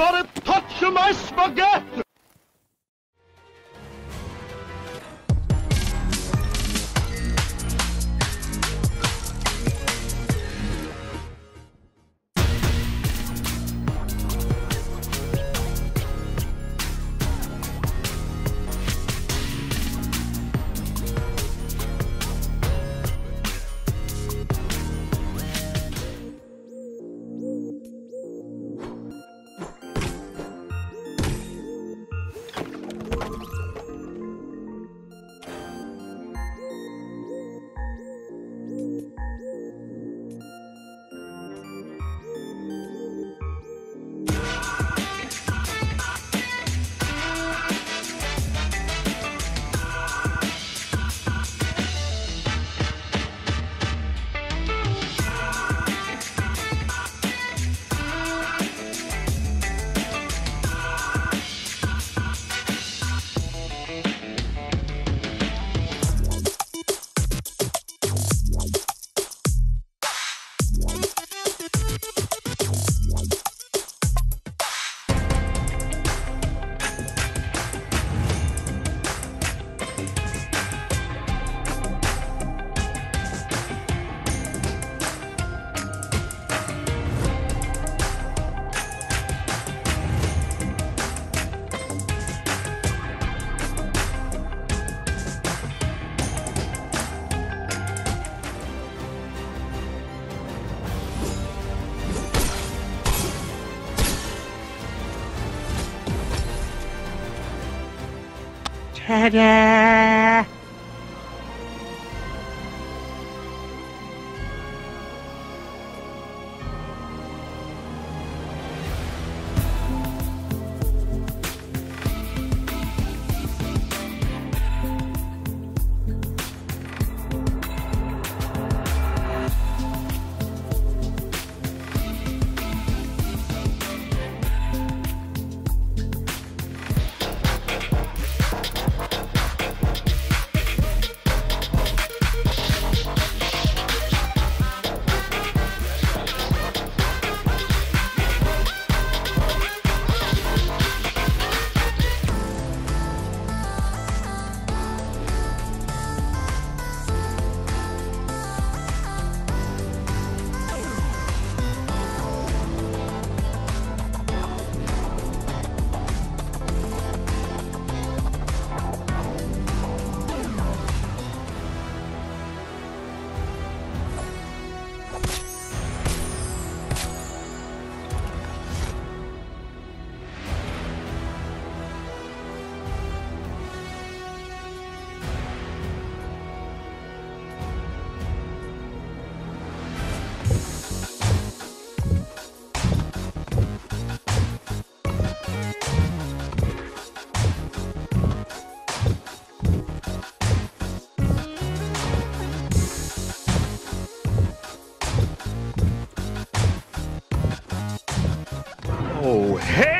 Somebody touch of my spaghetti! Ta-da! Oh, hell